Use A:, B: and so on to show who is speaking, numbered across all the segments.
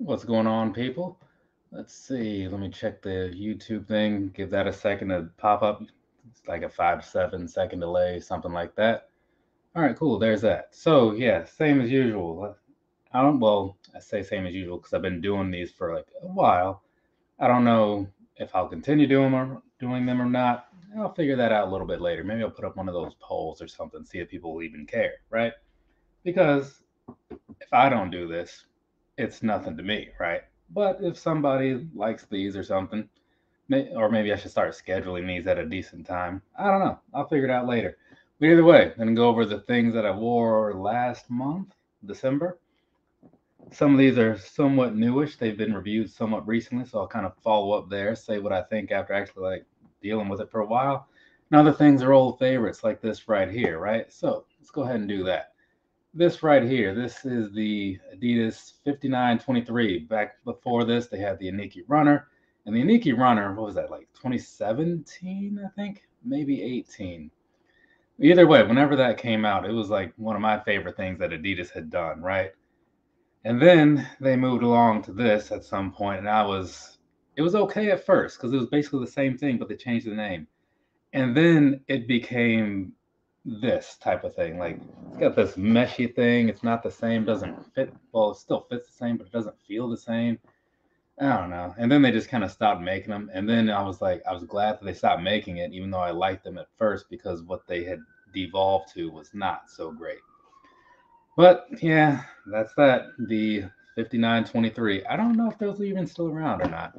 A: What's going on, people? Let's see. Let me check the YouTube thing. Give that a second to pop up. It's like a five, seven second delay, something like that. All right, cool. There's that. So, yeah, same as usual. I don't, well, I say same as usual because I've been doing these for like a while. I don't know if I'll continue doing them or doing them or not. I'll figure that out a little bit later. Maybe I'll put up one of those polls or something, see if people even care, right? Because if I don't do this, it's nothing to me, right? But if somebody likes these or something, may, or maybe I should start scheduling these at a decent time. I don't know. I'll figure it out later. But either way, I'm to go over the things that I wore last month, December. Some of these are somewhat newish. They've been reviewed somewhat recently, so I'll kind of follow up there, say what I think after actually like dealing with it for a while. And other things are old favorites like this right here, right? So let's go ahead and do that. This right here, this is the Adidas 5923. Back before this, they had the Iniki Runner. And the Iniki Runner, what was that, like 2017, I think? Maybe 18. Either way, whenever that came out, it was like one of my favorite things that Adidas had done, right? And then they moved along to this at some point, and I was, it was okay at first because it was basically the same thing, but they changed the name. And then it became this type of thing. Like it's got this meshy thing. It's not the same, doesn't fit. Well, it still fits the same, but it doesn't feel the same. I don't know. And then they just kind of stopped making them. And then I was like, I was glad that they stopped making it, even though I liked them at first because what they had devolved to was not so great. But yeah, that's that. The 5923. I don't know if those are even still around or not.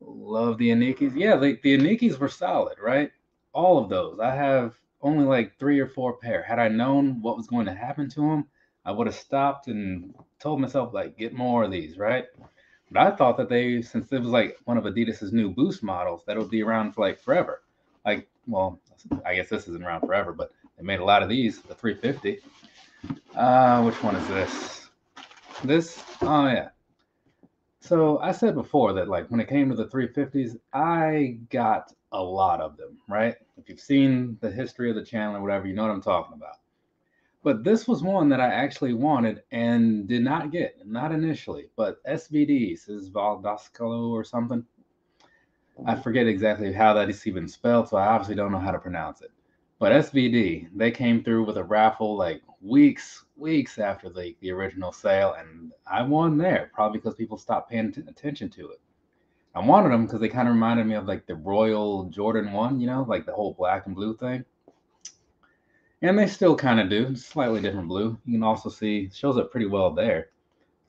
A: Love the Inikis. Yeah, like the Inikis were solid, right? All of those. I have only like three or four pair. Had I known what was going to happen to them, I would have stopped and told myself like get more of these, right? But I thought that they, since it was like one of Adidas's new Boost models, that would be around for like forever. Like, well, I guess this isn't around forever, but they made a lot of these. The 350. Uh, which one is this? This? Oh, yeah. So I said before that, like, when it came to the 350s, I got a lot of them, right? If you've seen the history of the channel or whatever, you know what I'm talking about. But this was one that I actually wanted and did not get, not initially, but SVD says Valdoscalo or something. I mm-hmm. forget exactly how that is even spelled, so I obviously don't know how to pronounce it. But SVD, they came through with a raffle like weeks, weeks after the, the original sale, and I won there, probably because people stopped paying t- attention to it. I wanted them because they kind of reminded me of like the Royal Jordan 1, you know, like the whole black and blue thing. And they still kind of do, slightly different blue. You can also see, shows up pretty well there.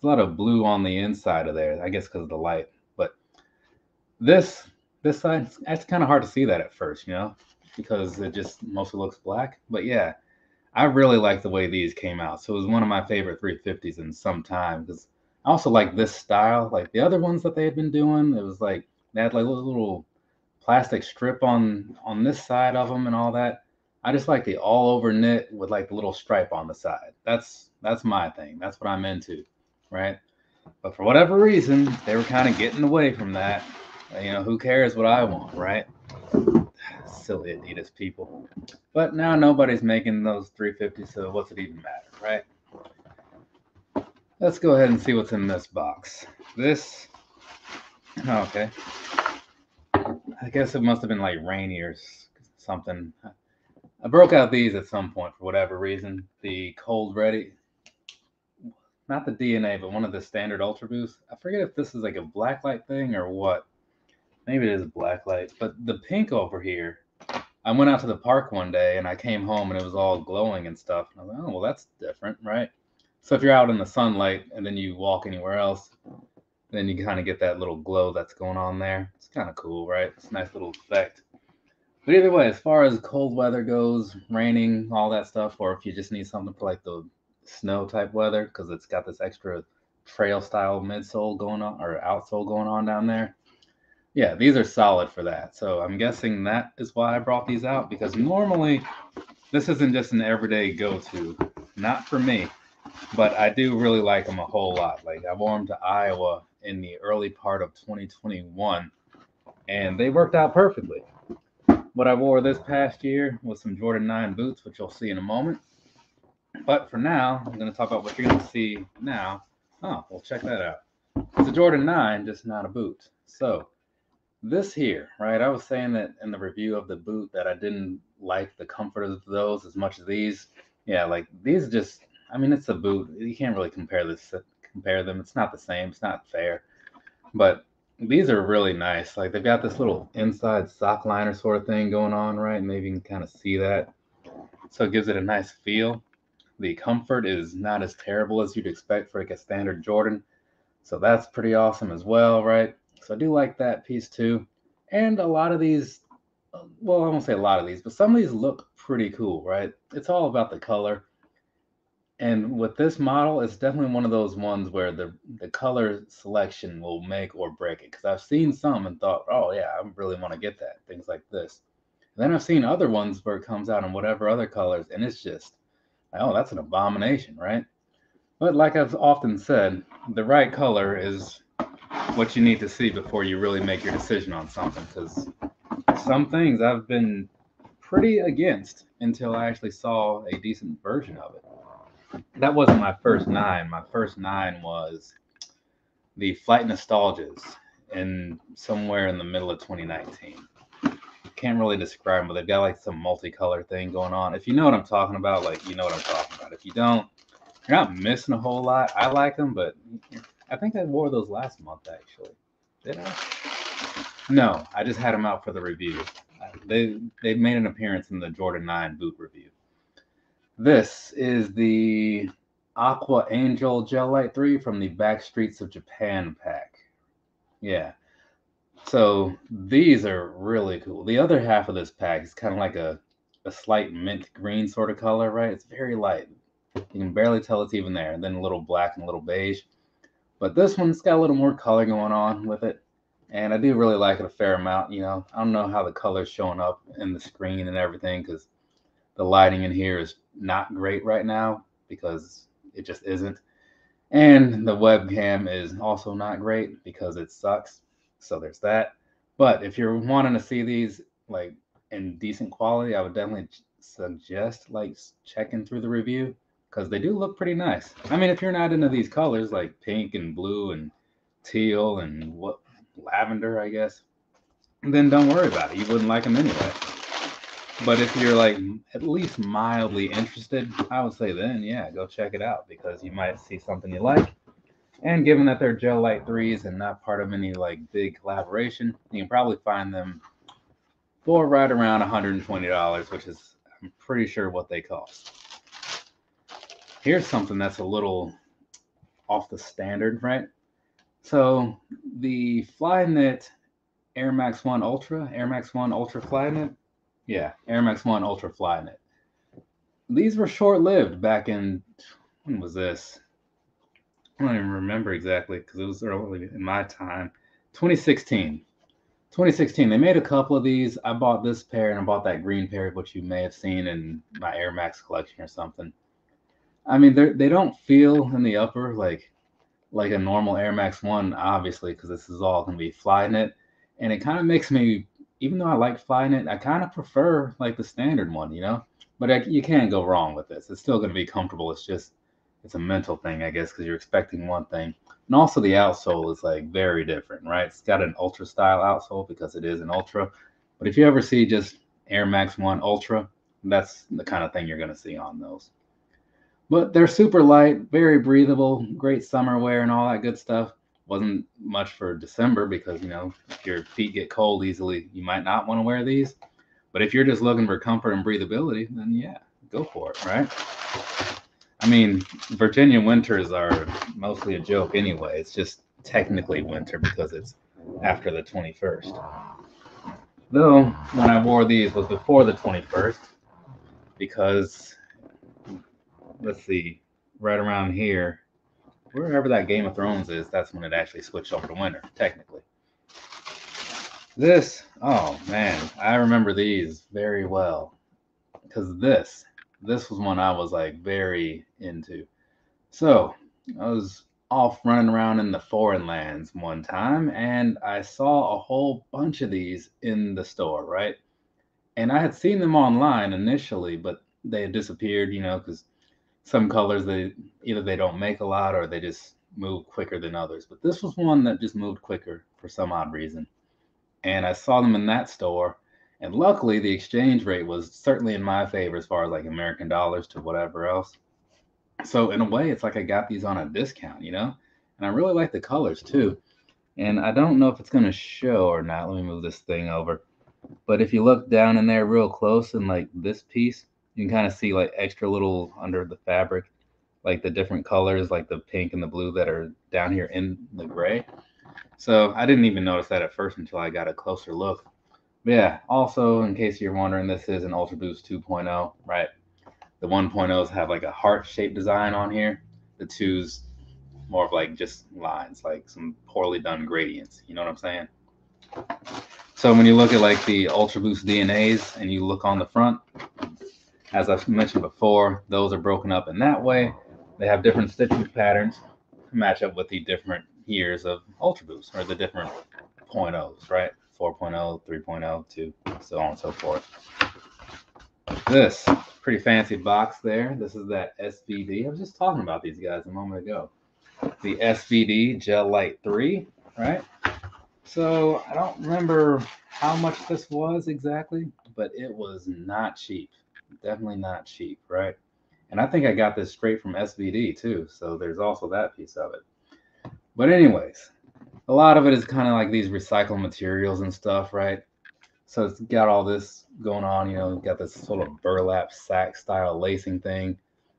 A: There's a lot of blue on the inside of there, I guess because of the light. But this, this side, it's kind of hard to see that at first, you know because it just mostly looks black. But yeah, I really like the way these came out. So it was one of my favorite 350s in some time because I also like this style. Like the other ones that they had been doing, it was like they had like a little plastic strip on on this side of them and all that. I just like the all over knit with like the little stripe on the side. That's that's my thing. That's what I'm into, right? But for whatever reason, they were kind of getting away from that. You know, who cares what I want, right? silly Adidas people. But now nobody's making those 350, so what's it even matter, right? Let's go ahead and see what's in this box. This, oh, okay. I guess it must have been like rainy or something. I broke out these at some point for whatever reason. The cold ready, not the DNA, but one of the standard Ultra Boost. I forget if this is like a blacklight thing or what. Maybe it is blacklight, but the pink over here I went out to the park one day and I came home and it was all glowing and stuff. And I was like, oh, well, that's different, right? So if you're out in the sunlight and then you walk anywhere else, then you kind of get that little glow that's going on there. It's kind of cool, right? It's a nice little effect. But either way, as far as cold weather goes, raining, all that stuff, or if you just need something for like the snow type weather, because it's got this extra trail style midsole going on or outsole going on down there, yeah, these are solid for that. So I'm guessing that is why I brought these out because normally this isn't just an everyday go to. Not for me, but I do really like them a whole lot. Like I wore them to Iowa in the early part of 2021 and they worked out perfectly. What I wore this past year was some Jordan 9 boots, which you'll see in a moment. But for now, I'm going to talk about what you're going to see now. Oh, well, check that out. It's a Jordan 9, just not a boot. So this here, right? I was saying that in the review of the boot that I didn't like the comfort of those as much as these. Yeah, like these just I mean it's a boot. You can't really compare this compare them. It's not the same. It's not fair. But these are really nice. Like they've got this little inside sock liner sort of thing going on, right? And maybe you can kind of see that. So it gives it a nice feel. The comfort is not as terrible as you'd expect for like a standard Jordan. So that's pretty awesome as well, right? So I do like that piece too. And a lot of these, well, I won't say a lot of these, but some of these look pretty cool, right? It's all about the color. And with this model, it's definitely one of those ones where the, the color selection will make or break it. Because I've seen some and thought, oh, yeah, I really want to get that. Things like this. And then I've seen other ones where it comes out in whatever other colors, and it's just, oh, that's an abomination, right? But like I've often said, the right color is what you need to see before you really make your decision on something. Because some things I've been pretty against until I actually saw a decent version of it that wasn't my first nine. My first nine was the Flight Nostalgias in somewhere in the middle of 2019. Can't really describe them, but they've got like some multicolor thing going on. If you know what I'm talking about, like you know what I'm talking about. If you don't, you're not missing a whole lot. I like them, but I think I wore those last month actually. Did I? No, I just had them out for the review. They they made an appearance in the Jordan 9 boot review. This is the Aqua Angel Gel Lyte 3 from the Back Streets of Japan pack. Yeah. So these are really cool. The other half of this pack is kind of like a, a slight mint green sort of color, right? It's very light. You can barely tell it's even there. And then a little black and a little beige. But this one's got a little more color going on with it. And I do really like it a fair amount. You know, I don't know how the color's showing up in the screen and everything because the lighting in here is not great right now because it just isn't. And the webcam is also not great because it sucks. So there's that. But if you're wanting to see these like in decent quality, I would definitely suggest like checking through the review because they do look pretty nice. I mean, if you're not into these colors like pink and blue and teal and what lavender, I guess, then don't worry about it. You wouldn't like them anyway. But if you're like mm-hmm. at least mildly interested, I would say then, yeah, go check it out because you might see something you like. And given that they're Gel Lyte 3s and not part of any like big collaboration, you can probably find them for right around $120, which is I'm pretty sure what they cost. Here's something that's a little off the standard, right? So the Flyknit Air Max 1 Ultra, Air Max 1 Ultra Flyknit, yeah, Air Max 1 Ultra Flyknit. These were short lived back in, when was this? I don't even remember exactly because it was early in my time. 2016. 2016. They made a couple of these. I bought this pair and I bought that green pair, which you may have seen in my Air Max collection or something. I mean, they they don't feel in the upper like like a normal Air Max One, obviously, because this is all to be Flyknit, and it kind of makes me even though I like Flyknit, I kind of prefer like the standard one, you know. But I, you can't go wrong with this. It's still going to be comfortable. It's just it's a mental thing, I guess, because you're expecting one thing. And also the outsole is like very different, right? It's got an ultra style outsole because it is an ultra. But if you ever see just Air Max One Ultra, that's the kind of thing you're going to see on those. But they're super light, very breathable, great summer wear, and all that good stuff wasn't much for December because you know if your feet get cold easily, you might not want to wear these. But if you're just looking for comfort and breathability, then yeah, go for it, right? I mean, Virginia winters are mostly a joke anyway. It's just technically winter because it's after the 21st. Though when I wore these was before the 21st because let's see, right around here wherever that Game of Thrones is, that's when it actually switched over to winter, technically. This, oh man, I remember these very well. Because this, this was one I was like very into. So I was off running around in the foreign lands one time and I saw a whole bunch of these in the store, right? And I had seen them online initially, but they had disappeared, you know, because some colors they either they don't make a lot or they just move quicker than others, but this was one that just moved quicker for some odd reason. And I saw them in that store, and luckily the exchange rate was certainly in my favor as far as like American dollars to whatever else. So in a way, it's like I got these on a discount, you know? And I really like the colors too. And I don't know if it's going to show or not. Let me move this thing over. But if you look down in there real close and like this piece, you can kind of see like extra little under the fabric, like the different colors, like the pink and the blue that are down here in the gray. So I didn't even notice that at first until I got a closer look. But yeah, also in case you're wondering, this is an Ultra Boost 2.0, right? The 1.0s have like a heart shaped design on here. The twos more of like just lines, like some poorly done gradients. You know what I'm saying? So when you look at like the Ultra Boost DNAs and you look on the front, as I've mentioned before, those are broken up in that way. They have different stitching patterns to match up with the different years of Ultra Boost or the different point O's, right? 4.0, 3.0, 2, so on and so forth. This pretty fancy box there. This is that SVD. I was just talking about these guys a moment ago. The SVD Gel Lyte 3, right? So I don't remember how much this was exactly, but it was not cheap. Definitely not cheap, right? And I think I got this straight from SVD too. So there's also that piece of it. But anyways, a lot of it is kind of like these recycled materials and stuff, right? So it's got all this going on, you know, got this sort of burlap sack style lacing thing.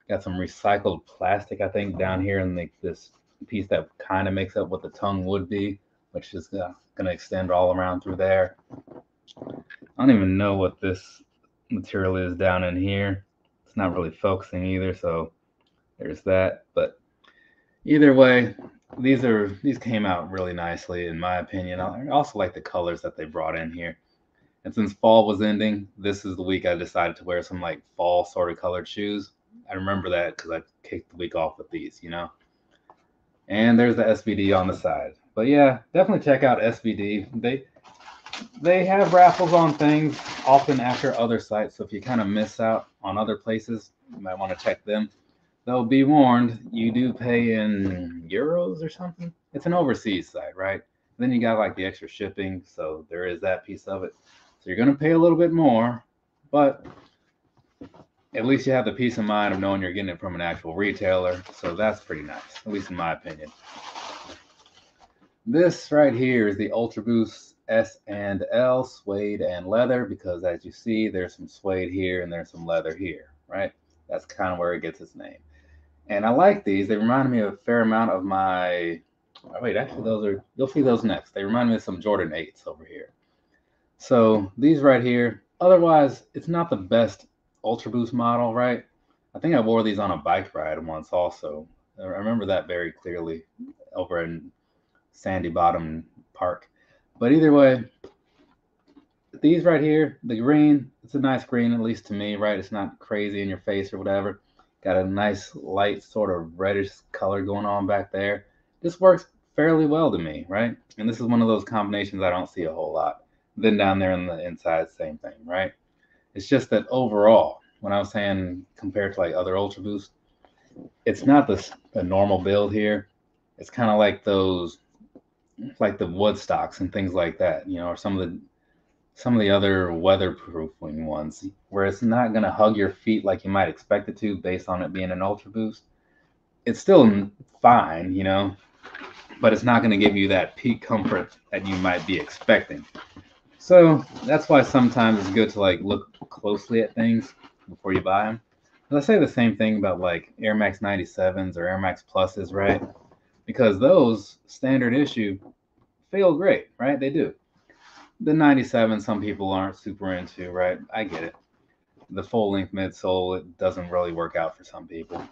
A: Got some recycled plastic, I think, down here in the, this piece that kind of makes up what the tongue would be, which is uh, going to extend all around through there. I don't even know what this material is down in here. It's not really focusing either, so there's that. But either way, these are these came out really nicely in my opinion. I also like the colors that they brought in here. And since fall was ending, this is the week I decided to wear some like fall sort of colored shoes. I remember that because I kicked the week off with these, you know. And there's the SVD on the side. But yeah, definitely check out SVD. They they have raffles on things often after other sites. So if you kind of miss out on other places, you might want to check them though be warned, you do pay in euros or something. It's an overseas site, right? then you got like the extra shipping, so there is that piece of it. So you're gonna pay a little bit more, but at least you have the peace of mind of knowing you're getting it from an actual retailer. So that's pretty nice, at least in my opinion. This right here is the Ultra Boost S and L suede and leather because as you see, there's some suede here and there's some leather here, right? That's kind of where it gets its name. And I like these. They remind me of a fair amount of my. Oh, wait, actually, those are. You'll see those next. They remind me of some Jordan 8s over here. So these right here. Otherwise, it's not the best Ultra Boost model, right? I think I wore these on a bike ride once also. I remember that very clearly over in Sandy Bottom Park. But either way, these right here, the green, it's a nice green, at least to me, right? It's not crazy in your face or whatever. Got a nice light sort of reddish color going on back there. This works fairly well to me, right? And this is one of those combinations I don't see a whole lot. Then down there on the inside, same thing, right? It's just that overall, when I was saying compared to like other Ultra Boost, it's not this a normal build here. It's kind of like those, like the Woodstocks and things like that, you know, or some of the some of the other weatherproofing ones where it's not going to hug your feet like you might expect it to based on it being an ultra boost. It's still fine you know but it's not going to give you that peak comfort that you might be expecting. So that's why sometimes it's good to like look closely at things before you buy them i say the same thing about like air max 97s or air max pluses right because those standard issue feel great right? They do. The 97 some people aren't super into right? I get it. The full length midsole it doesn't really work out for some people.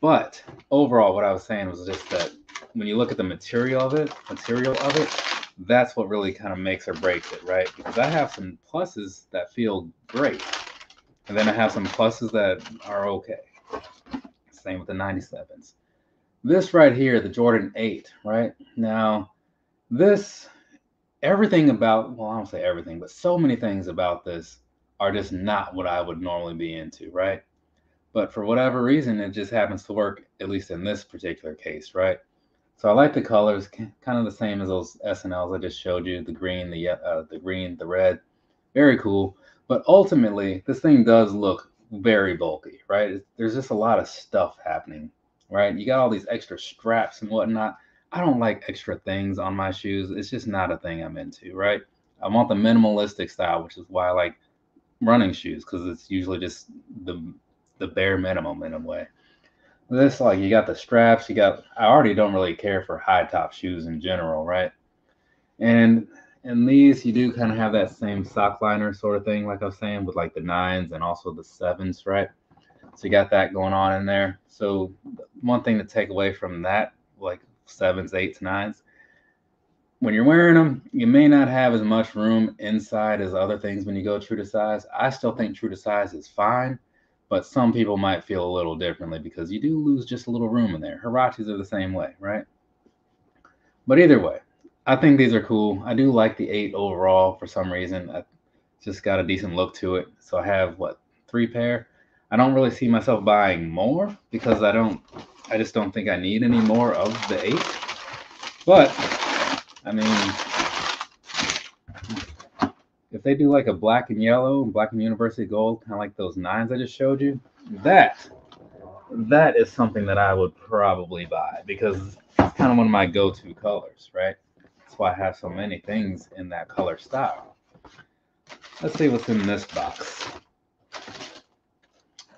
A: But overall what i was saying was just that when you look at the material of it material of it that's what really kind of makes or breaks it right? Because i have some pluses that feel great and then i have some pluses that are okay. Same with the 97s this right here the jordan 8 right now this everything about well i don't say everything but so many things about this are just not what i would normally be into right but for whatever reason it just happens to work at least in this particular case right So I like the colors, kind of the same as those SNLs I just showed you, the green, the uh, the green, the red. Very cool. But ultimately, this thing does look very bulky, right? There's just a lot of stuff happening, right? You got all these extra straps and whatnot. I don't like extra things on my shoes. It's just not a thing I'm into, right? I want the minimalistic style, which is why I like running shoes because it's usually just the the bare minimum in a way. This like you got the straps, you got I already don't really care for high top shoes in general, right? And and these you do kind of have that same sock liner sort of thing, like I was saying, with like the nines and also the sevens, right? So you got that going on in there. So one thing to take away from that, like sevens, eights, nines, when you're wearing them, you may not have as much room inside as other things when you go true to size. I still think true to size is fine, but some people might feel a little differently because you do lose just a little room in there. Huaraches are the same way, right? But either way, I think these are cool. I do like the eight overall for some reason. I just got a decent look to it. So I have what three pair. I don't really see myself buying more because I don't. I just don't think I need any more of the eight. But I mean, if they do like a black and yellow, and black and university gold, kind of like those nines I just showed you, that that is something that I would probably buy because it's kind of one of my go-to colors, right? That's why I have so many things in that color style. Let's see what's in this box.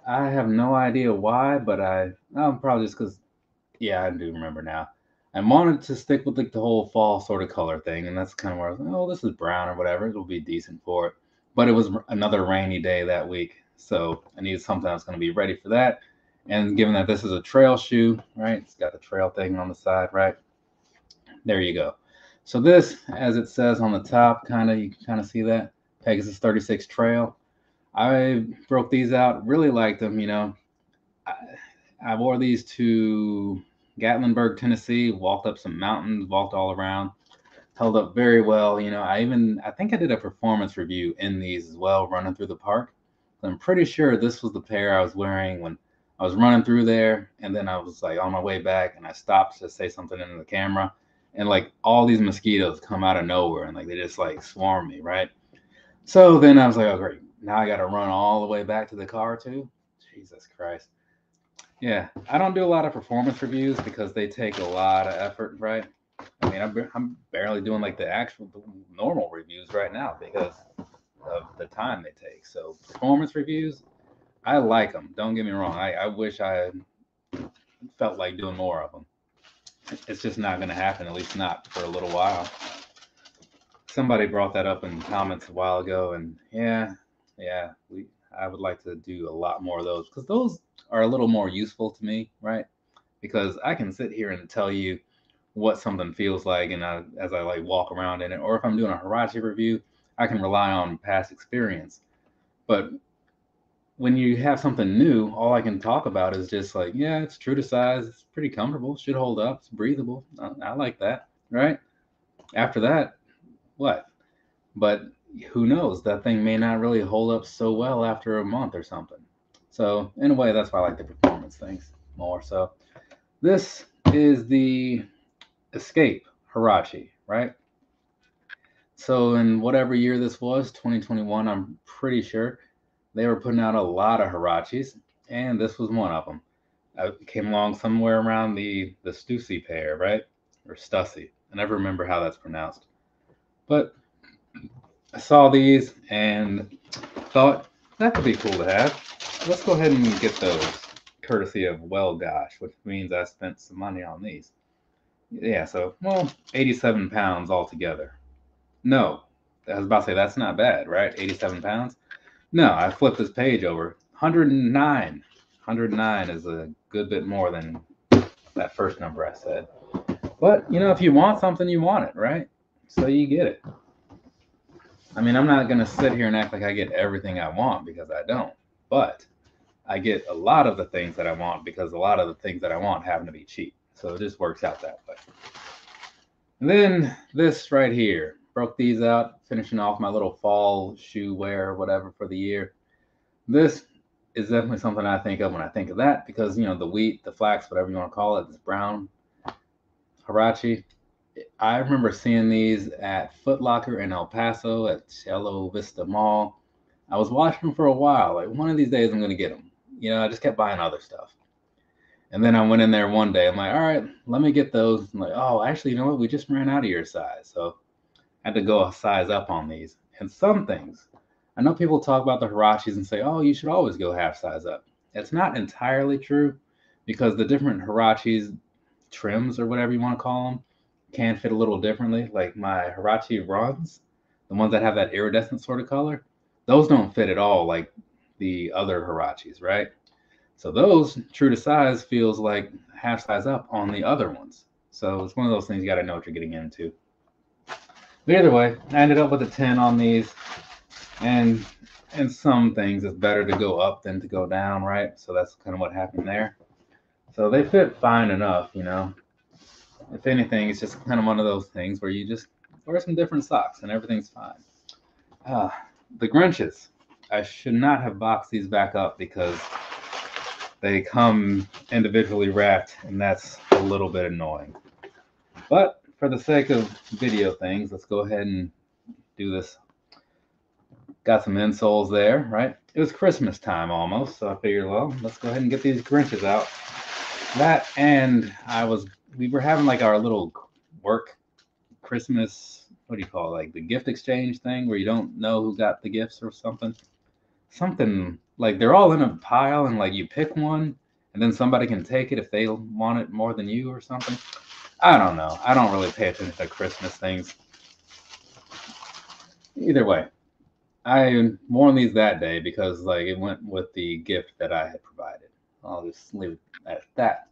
A: I have no idea why, but I, I'm probably just because, yeah, I do remember now. I wanted to stick with like the whole fall sort of color thing, and that's kind of where I was like, oh, this is brown or whatever. It'll be decent for it. But it was another rainy day that week, so I needed something that was going to be ready for that. And given that this is a trail shoe, right? It's got the trail thing on the side, right? There you go. So this, as it says on the top, kind of you can kind of see that Pegasus 36 Trail. I broke these out, really liked them. You know, I, I wore these to Gatlinburg, Tennessee, walked up some mountains, walked all around, held up very well. You know, I even I think I did a performance review in these as well, running through the park. I'm pretty sure this was the pair I was wearing when I was running through there, and then I was like on my way back, and I stopped to say something into the camera, and like all these mosquitoes come out of nowhere, and like they just like swarm me, right? So then I was like, oh great, now I got to run all the way back to the car too. Jesus Christ. Yeah, I don't do a lot of performance reviews because they take a lot of effort, right? I mean, I'm, I'm barely doing like the actual normal reviews right now because of the time they take. So performance reviews, I like them. Don't get me wrong. I, I wish I felt like doing more of them. It's just not going to happen, at least not for a little while. Somebody brought that up in comments a while ago, and yeah, yeah, we I would like to do a lot more of those because those are a little more useful to me, right? Because I can sit here and tell you what something feels like, and I, as I like walk around in it, or if I'm doing a Huarache review, I can rely on past experience. But when you have something new, all I can talk about is just like, yeah, it's true to size, it's pretty comfortable, should hold up, it's breathable. I, I like that, right? After that, what? But who knows? That thing may not really hold up so well after a month or something. So in a way, that's why I like the performance things more. So this is the Escape Huarache, right? So in whatever year this was, 2021, I'm pretty sure they were putting out a lot of Huaraches, and this was one of them. Uh, I came along somewhere around the the Stussy pair, right? Or Stussy. I never remember how that's pronounced. But I saw these and thought that could be cool to have. Let's go ahead and get those, courtesy of Wellgosh, which means I spent some money on these. Yeah, so, well, 87 pounds altogether. No, I was about to say that's not bad, right? 87 pounds. No, I flipped this page over. 109. 109 is a good bit more than that first number I said. But, you know, if you want something, you want it, right? So you get it. I mean, I'm not going to sit here and act like I get everything I want because I don't. But I get a lot of the things that I want because a lot of the things that I want happen to be cheap. So it just works out that way. And then this right here, broke these out, finishing off my little fall shoe wear whatever for the year. This is definitely something I think of when I think of that because, you know, the wheat, the flax, whatever you want to call it, this brown Huarache. I remember seeing these at Foot Locker in El Paso at Cielo Vista Mall. I was watching them for a while. Like one of these days, I'm gonna get them. You know, I just kept buying other stuff. And then I went in there one day. I'm like, all right, let me get those. I'm like, oh, actually, you know what? We just ran out of your size, so I had to go a size up on these. And some things, I know people talk about the Huaraches and say, oh, you should always go half size up. It's not entirely true because the different Huaraches trims or whatever you want to call them can fit a little differently. Like my Huarache runs, the ones that have that iridescent sort of color, those don't fit at all like the other Huaraches, right? So those, true to size, feels like half size up on the other ones. So it's one of those things you got to know what you're getting into. But either way, I ended up with a 10 on these. And in some things, it's better to go up than to go down, right? So that's kind of what happened there. So they fit fine enough, you know. If anything, it's just kind of one of those things where you just wear some different socks and everything's fine. Uh, the Grinches. I should not have boxed these back up because they come individually wrapped, and that's a little bit annoying. But for the sake of video things, let's go ahead and do this. Got some insoles there, right? It was Christmas time almost, so I figured, well, let's go ahead and get these Grinches out. That and I was, we were having like our little work Christmas, what do you call it, like the gift exchange thing where you don't know who got the gifts or something. Something like they're all in a pile and like you pick one and then somebody can take it if they want it more than you or something. I don't know. I don't really pay attention to Christmas things. Either way, I wore these that day because like it went with the gift that I had provided. I'll just leave it at that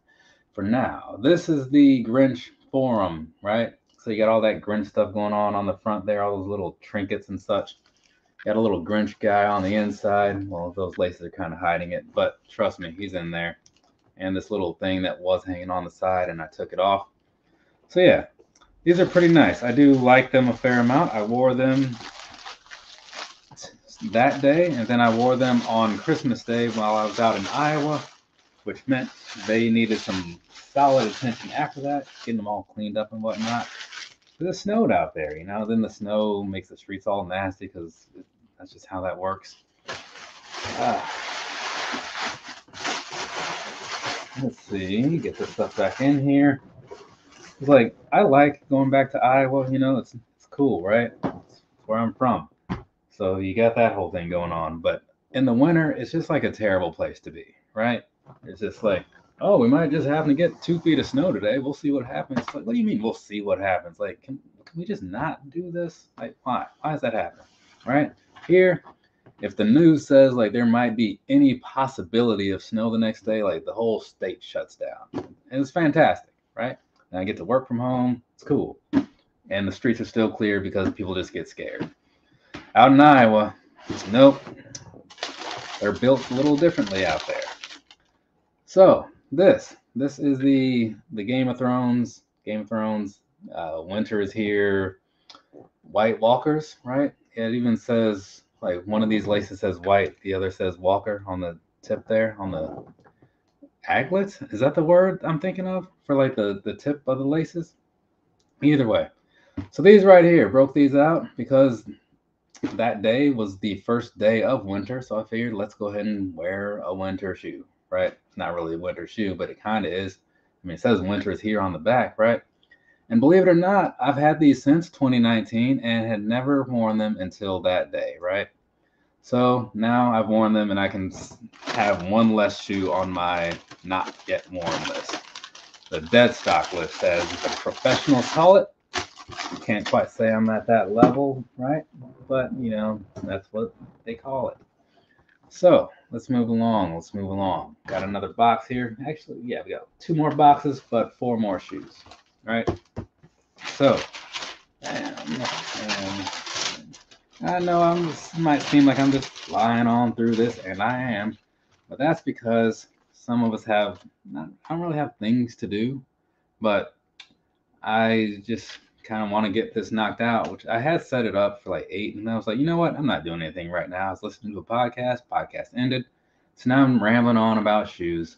A: for now. This is the Grinch forum, right? So you got all that Grinch stuff going on on the front there, all those little trinkets and such. Got a little Grinch guy on the inside. Well, those laces are kind of hiding it, but trust me, he's in there. And this little thing that was hanging on the side, and I took it off. So yeah, these are pretty nice. I do like them a fair amount. I wore them that day, and then I wore them on Christmas Day while I was out in Iowa, which meant they needed some solid attention after that, getting them all cleaned up and whatnot. It snowed out there, you know. Then the snow makes the streets all nasty because that's just how that works. Uh, let's see, get this stuff back in here. It's like I like going back to Iowa. You know, it's it's cool, right? It's where I'm from. So you got that whole thing going on. But in the winter, it's just like a terrible place to be, right? It's just like, oh, we might just happen to get two feet of snow today. We'll see what happens. Like, what do you mean we'll see what happens? Like, can can we just not do this? Like, why? Why is that happening? Right? Here, if the news says like there might be any possibility of snow the next day, like the whole state shuts down. And it's fantastic, right? And I get to work from home. It's cool. And the streets are still clear because people just get scared. Out in Iowa, nope. They're built a little differently out there. So this, this is the the Game of Thrones. Game of Thrones. Uh, winter is here. White Walkers, right? it even says like one of these laces says white, the other says Walker on the tip there on the aglet. Is that the word I'm thinking of for like the the tip of the laces? Either way, so these right here broke these out because that day was the first day of winter. So I figured let's go ahead and wear a winter shoe, right? It's not really a winter shoe, but it kind of is. I mean, it says winter is here on the back, right? And believe it or not, I've had these since 2019 and had never worn them until that day, right? So now I've worn them and I can have one less shoe on my not yet worn list. The dead stock list, as the professionals call it. Can't quite say I'm at that level, right? But, you know, that's what they call it. So let's move along. Let's move along. Got another box here. Actually, yeah, we got two more boxes, but four more shoes All right. So, I know I'm just, might seem like I'm just flying on through this, and I am, but that's because some of us have not, I don't really have things to do, but I just kind of want to get this knocked out, which I had set it up for like eight, and I was like, you know what? I'm not doing anything right now. I was listening to a podcast. Podcast ended, so now I'm rambling on about shoes.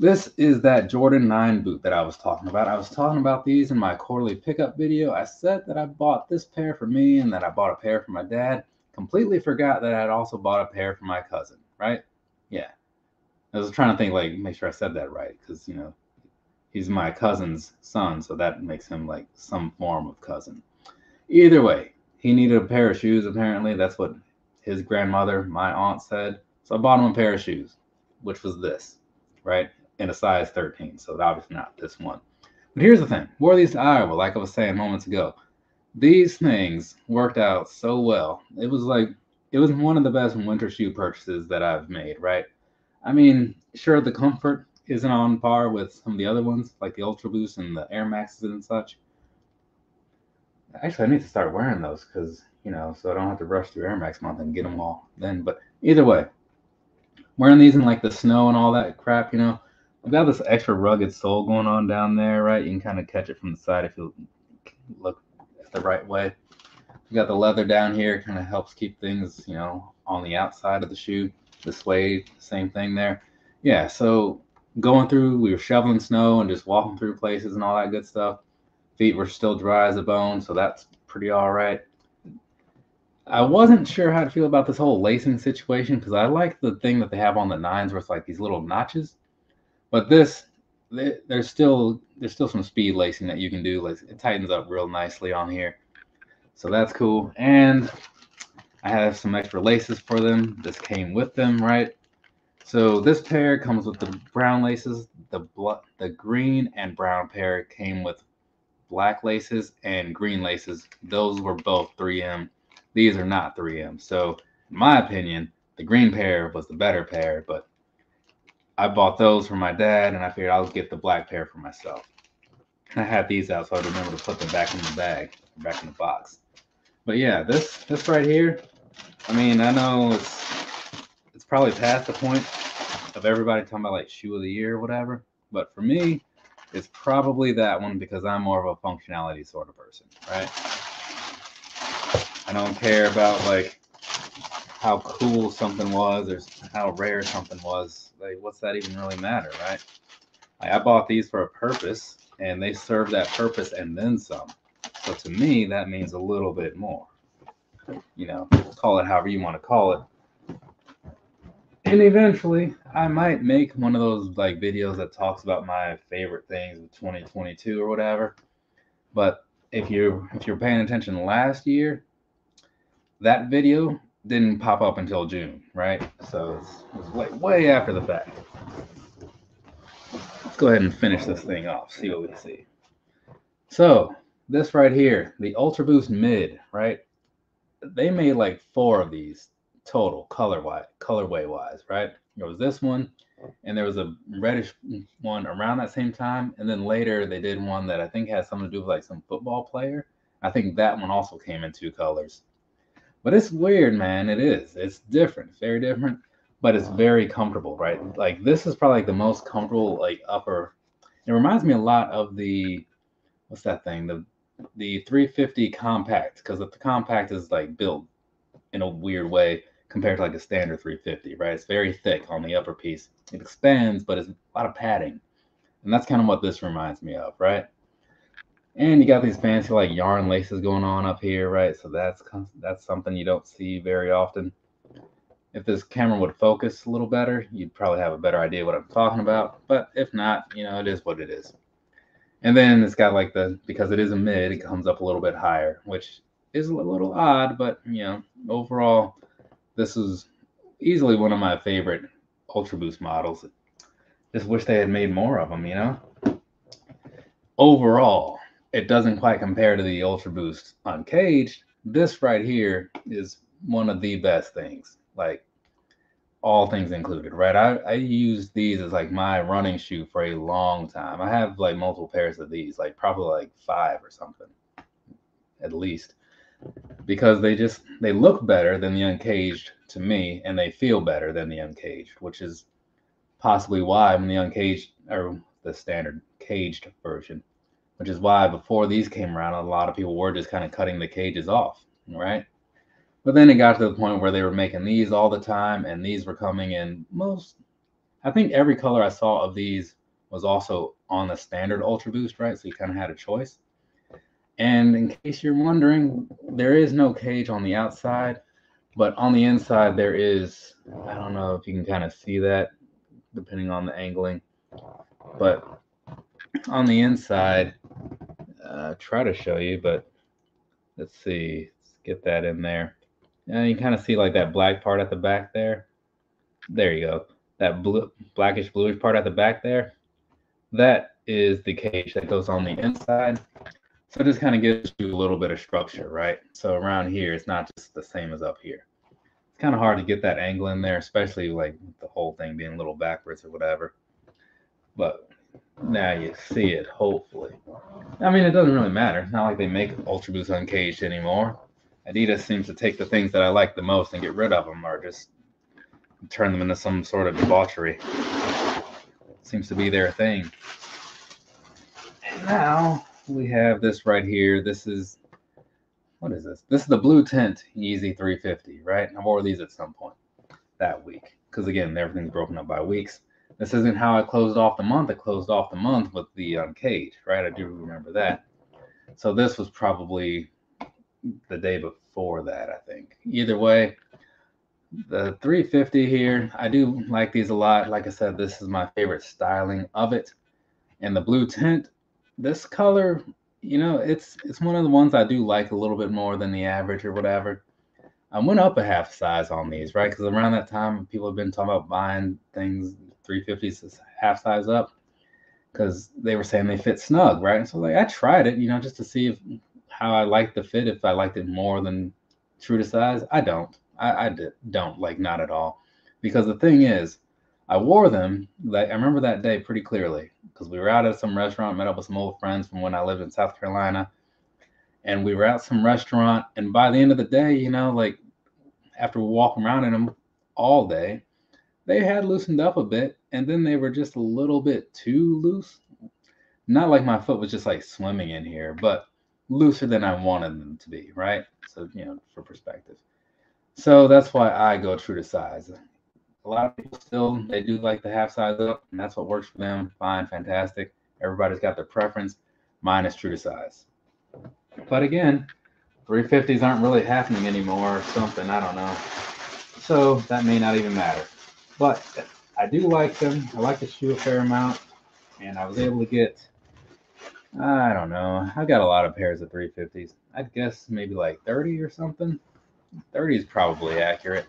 A: This is that Jordan 9 boot that I was talking about. I was talking about these in my quarterly pickup video. I said that I bought this pair for me and that I bought a pair for my dad. Completely forgot that I'd also bought a pair for my cousin, right? Yeah. I was trying to think, like, make sure I said that right because, you know, he's my cousin's son, so that makes him like some form of cousin. Either way, he needed a pair of shoes, apparently. That's what his grandmother, my aunt, said. So I bought him a pair of shoes, which was this, right? in a size 13. So obviously not this one. But here's the thing wore these to Iowa, like I was saying moments ago. These things worked out so well. It was like, it was one of the best winter shoe purchases that I've made, right? I mean, sure, the comfort isn't on par with some of the other ones, like the Ultra Boost and the Air Maxes and such. Actually, I need to start wearing those because, you know, so I don't have to rush through Air Max month and get them all then. But either way, wearing these in like the snow and all that crap, you know, I've got this extra rugged sole going on down there, right? You can kind of catch it from the side if you look at the right way. You got the leather down here, kind of helps keep things, you know, on the outside of the shoe. The suede, same thing there. Yeah, so going through, we were shoveling snow and just walking through places and all that good stuff. Feet were still dry as a bone, so that's pretty all right. I wasn't sure how to feel about this whole lacing situation because I like the thing that they have on the nines where it's like these little notches but this, there's still there's still some speed lacing that you can do. Like it tightens up real nicely on here, so that's cool. And I have some extra laces for them. This came with them, right? So this pair comes with the brown laces. The bl- the green and brown pair came with black laces and green laces. Those were both 3M. These are not 3M. So in my opinion, the green pair was the better pair, but I bought those for my dad, and I figured I'll get the black pair for myself. I had these out, so I remember to put them back in the bag, back in the box. But yeah, this this right here, I mean, I know it's it's probably past the point of everybody talking about like shoe of the year or whatever. But for me, it's probably that one because I'm more of a functionality sort of person, right? I don't care about like how cool something was or how rare something was. Like, what's that even really matter, right? Like, I bought these for a purpose, and they serve that purpose and then some. So to me, that means a little bit more. You know, call it however you want to call it. And eventually, I might make one of those like videos that talks about my favorite things of 2022 or whatever. But if you if you're paying attention last year, that video didn't pop up until June, right? So it's, was way, way after the fact. Let's go ahead and finish this thing off, see what we see. So this right here, the Ultra Boost Mid, right? They made like four of these total color wise, colorway wise, right? There was this one, and there was a reddish one around that same time, and then later they did one that I think had something to do with like some football player. I think that one also came in two colors. But it's weird, man. It is. It's different, very different, but it's very comfortable, right? Like this is probably like the most comfortable like upper. It reminds me a lot of the what's that thing? The the 350 compact because the compact is like built in a weird way compared to like a standard 350, right? It's very thick on the upper piece. It expands, but it's a lot of padding. And that's kind of what this reminds me of, right? And you got these fancy like yarn laces going on up here, right? So that's that's something you don't see very often. If this camera would focus a little better, you'd probably have a better idea what I'm talking about. But if not, you know, it is what it is. And then it's got like the because it is a mid, it comes up a little bit higher, which is a little odd, but you know, overall, this is easily one of my favorite Ultra Boost models. Just wish they had made more of them, you know. Overall, it doesn't quite compare to the Ultra Boost Uncaged. This right here is one of the best things, like all things included, right? I, I use these as like my running shoe for a long time. I have like multiple pairs of these, like probably like five or something, at least, because they just they look better than the Uncaged to me, and they feel better than the Uncaged, which is possibly why when the Uncaged or the standard caged version which is why before these came around, a lot of people were just kind of cutting the cages off, right? But then it got to the point where they were making these all the time, and these were coming in most, I think every color I saw of these was also on the standard Ultra Boost, right? So you kind of had a choice. And in case you're wondering, there is no cage on the outside, but on the inside there is. I don't know if you can kind of see that, depending on the angling, but on the inside, uh, try to show you, but let's see, let's get that in there. And you kind of see like that black part at the back there. There you go. That blue, blackish bluish part at the back there. That is the cage that goes on the inside. So just kind of gives you a little bit of structure, right? So around here, it's not just the same as up here. It's kind of hard to get that angle in there, especially like the whole thing being a little backwards or whatever. But now you see it, hopefully. I mean, it doesn't really matter. It's not like they make Ultra Boost uncaged anymore. Adidas seems to take the things that I like the most and get rid of them or just turn them into some sort of debauchery. Seems to be their thing. And now we have this right here. This is, what is this? This is the Blue Tint Yeezy 350, right? I wore these at some point that week. Because again, everything's broken up by weeks. This isn't how I closed off the month. I closed off the month with the um, cage, right? I do remember that. So this was probably the day before that, I think. Either way, the 350 here, I do like these a lot. Like I said, this is my favorite styling of it. And the blue tint, this color, you know, it's it's one of the ones I do like a little bit more than the average or whatever. I went up a half size on these, right? Because around that time, people have been talking about buying things 350s half size up because they were saying they fit snug, right? And so like I tried it, you know, just to see if how I liked the fit, if I liked it more than true to size. I don't. I, I don't like not at all. Because the thing is, I wore them. Like I remember that day pretty clearly because we were out at some restaurant, met up with some old friends from when I lived in South Carolina, and we were at some restaurant. And by the end of the day, you know, like after walking around in them all day, they had loosened up a bit and then they were just a little bit too loose. Not like my foot was just like swimming in here, but looser than I wanted them to be, right? So, you know, for perspective. So that's why I go true to size. A lot of people still they do like the half size up, and that's what works for them. Fine, fantastic. Everybody's got their preference. Mine is true to size. But again, 350s aren't really happening anymore or something. I don't know. So that may not even matter. But I do like them. I like the shoe a fair amount, and I was able to get. I don't know. I got a lot of pairs of 350s. I'd guess maybe like 30 or something. 30 is probably accurate.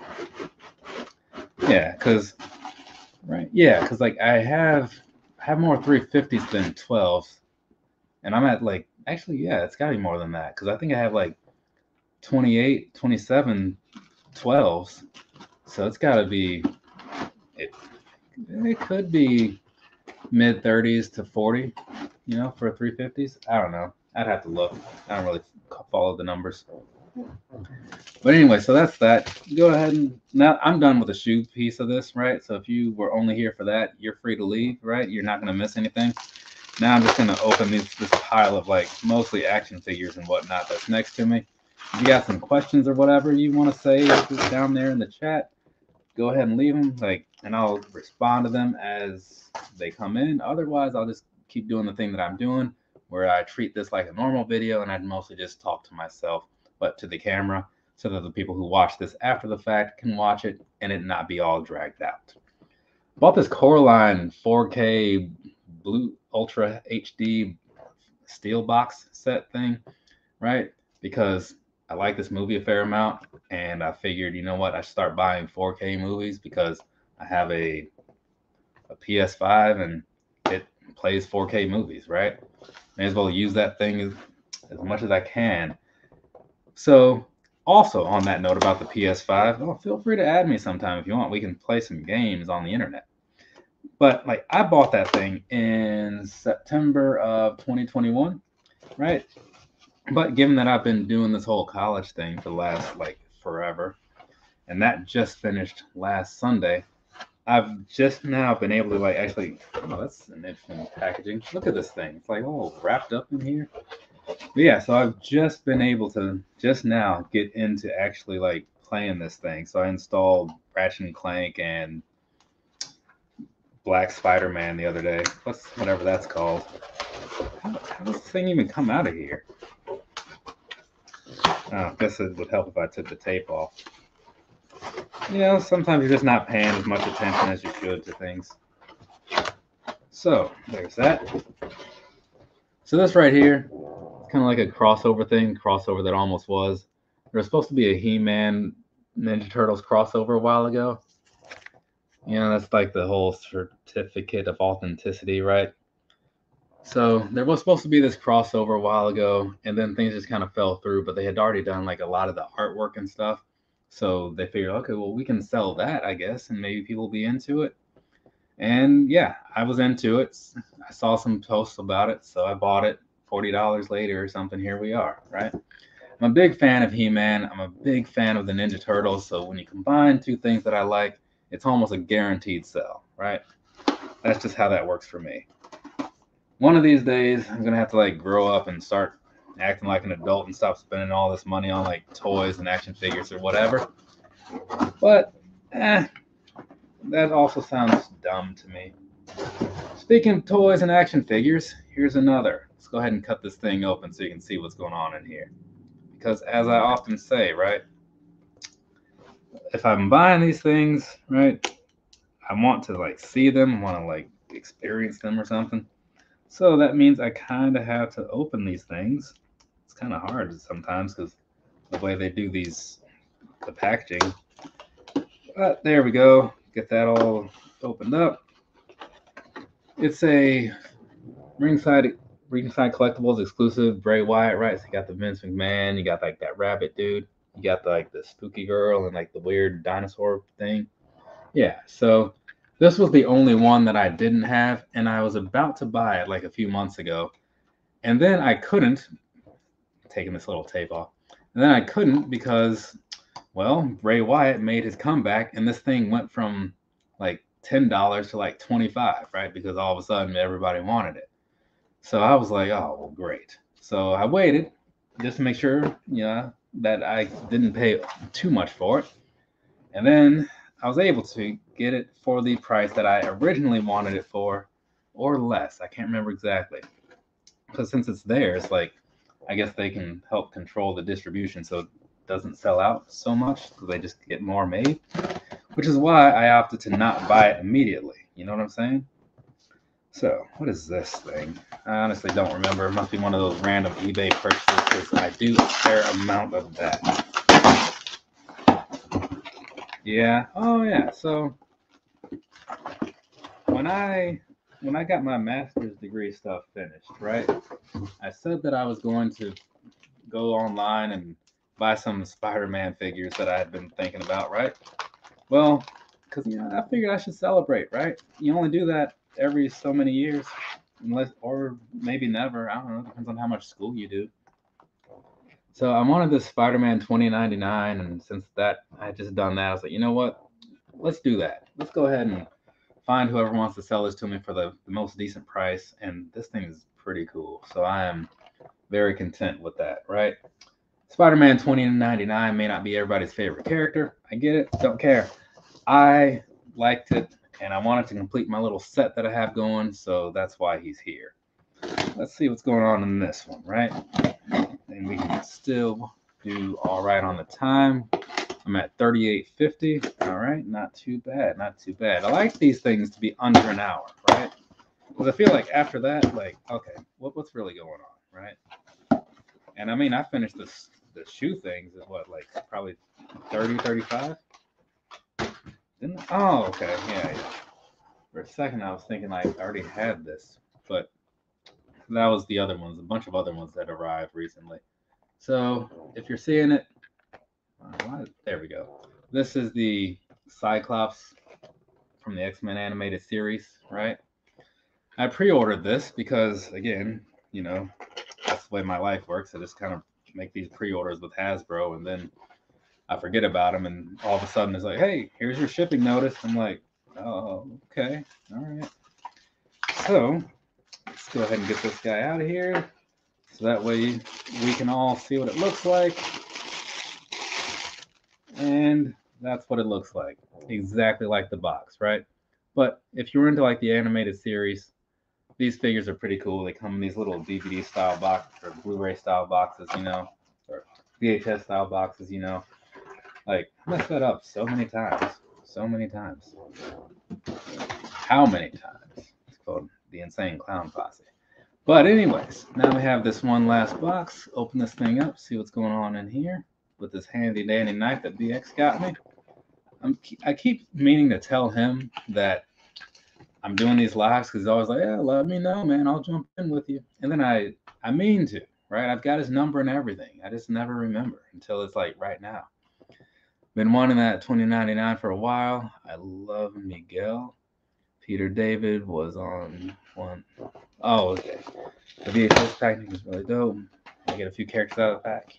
A: Yeah, because right, yeah, because like I have I have more 350s than 12s, and I'm at like actually yeah, it's got to be more than that because I think I have like 28, 27 12s, so it's got to be it it could be mid 30s to 40, you know, for 350s. I don't know. I'd have to look. I don't really follow the numbers. But anyway, so that's that. Go ahead and now I'm done with the shoe piece of this, right? So if you were only here for that, you're free to leave, right? You're not going to miss anything. Now I'm just going to open this this pile of like mostly action figures and whatnot that's next to me. If you got some questions or whatever you want to say just down there in the chat, go ahead and leave them. Like and I'll respond to them as they come in. Otherwise, I'll just keep doing the thing that I'm doing where I treat this like a normal video and I'd mostly just talk to myself, but to the camera so that the people who watch this after the fact can watch it and it not be all dragged out. Bought this Coraline 4K Blue Ultra HD steel box set thing, right? Because I like this movie a fair amount and I figured, you know what, I start buying 4K movies because I have a a PS5 and it plays 4K movies, right? May as well use that thing as, as much as I can. So, also on that note about the PS5, well, feel free to add me sometime if you want. We can play some games on the internet. But like I bought that thing in September of 2021, right? But given that I've been doing this whole college thing for the last like forever, and that just finished last Sunday, I've just now been able to like actually. Oh, that's an interesting packaging. Look at this thing. It's like all wrapped up in here. But yeah, so I've just been able to just now get into actually like playing this thing. So I installed Ratchet and Clank and Black Spider Man the other day. What's whatever that's called. How, how does this thing even come out of here? Oh, I guess it would help if I took the tape off. You know, sometimes you're just not paying as much attention as you should to things. So there's that. So this right here, kind of like a crossover thing, crossover that almost was. There was supposed to be a He-Man Ninja Turtles crossover a while ago. You know, that's like the whole certificate of authenticity, right? So there was supposed to be this crossover a while ago, and then things just kind of fell through, but they had already done like a lot of the artwork and stuff. So they figured, okay, well, we can sell that, I guess, and maybe people will be into it. And yeah, I was into it. I saw some posts about it, so I bought it. $40 later or something, here we are, right? I'm a big fan of He Man. I'm a big fan of the Ninja Turtles. So when you combine two things that I like, it's almost a guaranteed sell, right? That's just how that works for me. One of these days, I'm gonna have to like grow up and start acting like an adult and stop spending all this money on like toys and action figures or whatever. But eh, that also sounds dumb to me. Speaking of toys and action figures, here's another. Let's go ahead and cut this thing open so you can see what's going on in here. Because as I often say, right, if I'm buying these things, right, I want to like see them, want to like experience them or something. So that means I kind of have to open these things. It's kind of hard sometimes because the way they do these, the packaging. But there we go. Get that all opened up. It's a ringside ringside collectibles exclusive Bray Wyatt, right? So you got the Vince McMahon, you got like that rabbit dude, you got the, like the spooky girl and like the weird dinosaur thing. Yeah, so this was the only one that I didn't have, and I was about to buy it like a few months ago. And then I couldn't, taking this little tape off, and then I couldn't because, well, Bray Wyatt made his comeback, and this thing went from like $10 to like 25 right? Because all of a sudden everybody wanted it. So I was like, oh, well, great. So I waited just to make sure, you know, that I didn't pay too much for it. And then I was able to get it for the price that I originally wanted it for, or less. I can't remember exactly. Because since it's theirs, like, I guess they can help control the distribution so it doesn't sell out so much because they just get more made which is why I opted to not buy it immediately. You know what I'm saying? So, what is this thing? I honestly don't remember. It must be one of those random eBay purchases because I do a fair amount of that. Yeah. Oh, yeah. So, when I when I got my master's degree stuff finished, right? I said that I was going to go online and buy some Spider-Man figures that I had been thinking about, right? Well, because you know, I figured I should celebrate, right? You only do that every so many years, unless or maybe never. I don't know. It Depends on how much school you do. So I wanted this Spider-Man 2099, and since that I just done that, I was like, you know what? Let's do that. Let's go ahead and find whoever wants to sell this to me for the, the most decent price. And this thing is pretty cool. So I am very content with that, right? Spider-Man 2099 may not be everybody's favorite character. I get it. Don't care. I liked it and I wanted to complete my little set that I have going, so that's why he's here. Let's see what's going on in this one, right? And we can still do all right on the time. I'm at 38.50. All right, not too bad, not too bad. I like these things to be under an hour, right? Because I feel like after that, like, okay, what, what's really going on, right? And I mean, I finished this the shoe things is what like probably 30 35 Didn't, oh okay. Yeah, yeah. For a second i was thinking i already had this but that was the other ones a bunch of other ones that arrived recently. So if you're seeing it uh, there we go. This is the cyclops from the x-men animated series right? I pre-ordered this because again you know that's the way my life works. I just kind of make these pre-orders with Hasbro, and then I forget about them, and all of a sudden it's like, hey, here's your shipping notice. I'm like, oh, okay, all right. So let's go ahead and get this guy out of here, so that way we can all see what it looks like. And that's what it looks like, exactly like the box, right? But if you're into like the animated series, these figures are pretty cool. They come in these little DVD style boxes or Blu-ray style boxes, you know, or VHS style boxes, you know. Like messed that up so many times, so many times. How many times? It's called the Insane Clown Posse. But anyways, now we have this one last box. Open this thing up, see what's going on in here with this handy dandy knife that BX got me. I'm, I keep meaning to tell him that I'm doing these lives because he's always like, "Yeah, let me know, man. I'll jump in with you." And then I, I mean to, right? I've got his number and everything. I just never remember until it's like right now. Been wanting that 2099 for a while. I love Miguel. Peter David was on one. Oh, okay. The VHS packaging is really dope. I get a few characters out of the pack.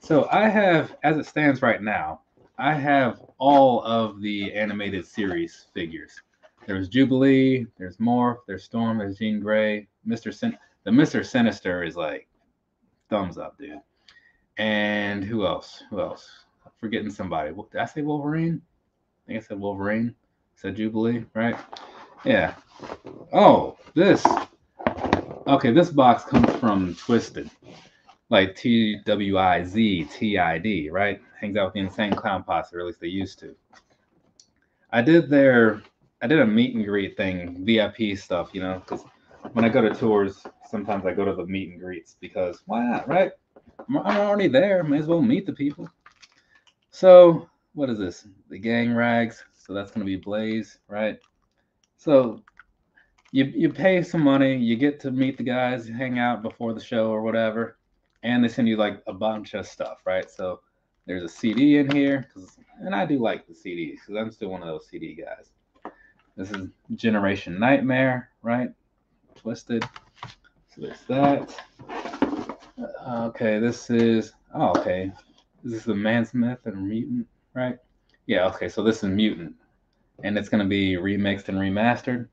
A: So I have, as it stands right now, I have all of the animated series figures. There's Jubilee, there's Morph, there's Storm, there's Jean Grey, Mr. Sin- the Mr. Sinister is like thumbs up, dude. And who else? Who else? Forgetting somebody. Did I say Wolverine? I think I said Wolverine. I said Jubilee, right? Yeah. Oh, this. Okay, this box comes from Twiztid like T W I Z T I D, right? Hangs out with the Insane Clown Posse, or at least they used to. I did their, I did a meet and greet thing, VIP stuff, you know, because when I go to tours, sometimes I go to the meet and greets because why not, right? I'm already there, may as well meet the people. So, what is this? The gang rags. So that's going to be Blaze, right? So you you pay some money, you get to meet the guys, hang out before the show or whatever and they send you like a bunch of stuff, right? So there's a CD in here, and I do like the CDs because I'm still one of those CD guys. This is Generation Nightmare, right? Twiztid. So there's that. Uh, okay, this is oh okay. This is the Man's Myth and Mutant, right? Yeah, okay, so this is Mutant. And it's gonna be remixed and remastered.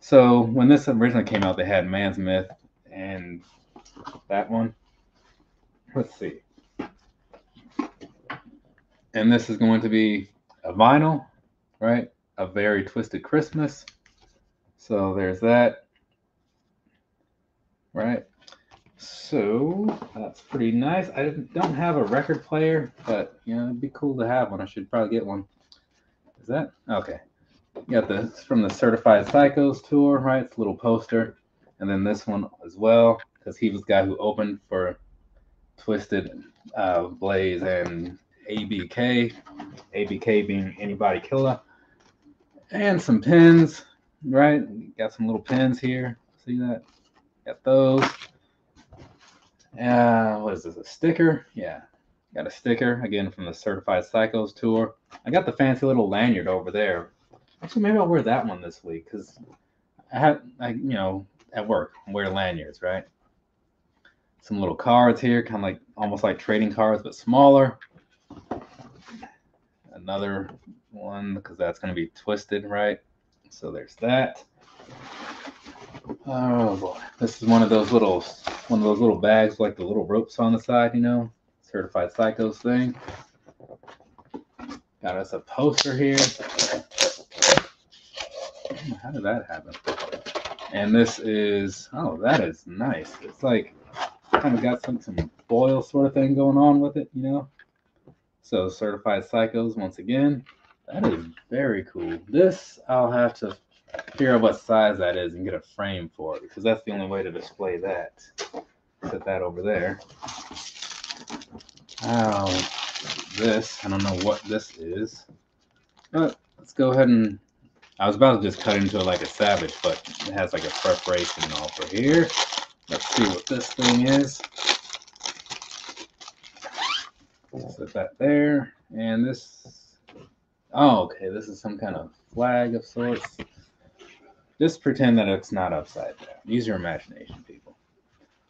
A: So when this originally came out, they had Man's Myth and that one let's see. And this is going to be a vinyl, right? A very Twiztid Christmas. So there's that. Right. So that's pretty nice. I don't have a record player, but you know, it'd be cool to have one. I should probably get one. Is that okay? You got this from the Certified Psychos tour, right? It's a little poster. And then this one as well, because he was the guy who opened for Twiztid, uh, Blaze, and ABK. ABK being Anybody Killa. And some pins, right? Got some little pins here. See that? Got those. Uh, what is this? A sticker? Yeah. Got a sticker again from the Certified Psychos tour. I got the fancy little lanyard over there. Actually, maybe I'll wear that one this week because I have, I, you know, at work, I wear lanyards, right? some little cards here, kind of like almost like trading cards, but smaller. Another one because that's going to be Twiztid, right? So there's that. Oh boy, this is one of those little one of those little bags like the little ropes on the side, you know, certified psychos thing. Got us a poster here. How did that happen? And this is oh, that is nice. It's like kind of got some some foil sort of thing going on with it, you know. So certified psychos once again. That is very cool. This I'll have to figure out what size that is and get a frame for it because that's the only way to display that. Set that over there. Oh, this I don't know what this is, but let's go ahead and. I was about to just cut into it like a savage, but it has like a preparation and all for here. Let's see what this thing is. Set that there. And this, oh, okay, this is some kind of flag of sorts. Just pretend that it's not upside down. Use your imagination, people.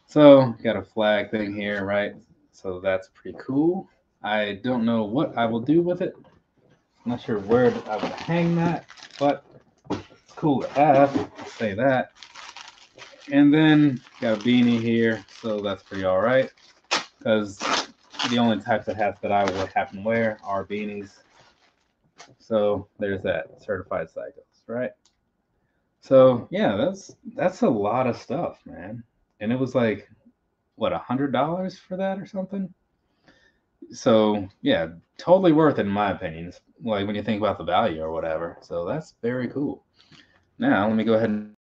A: So, got a flag thing here, right? So that's pretty cool. I don't know what I will do with it. I'm not sure where I would hang that, but it's cool to have. I'll say that. And then got a beanie here, so that's pretty all right. Because the only types of hats that I would happen to wear are beanies. So there's that certified psychos, right? So yeah, that's that's a lot of stuff, man. And it was like what a hundred dollars for that or something. So yeah, totally worth it in my opinion. Like when you think about the value or whatever. So that's very cool. Now let me go ahead and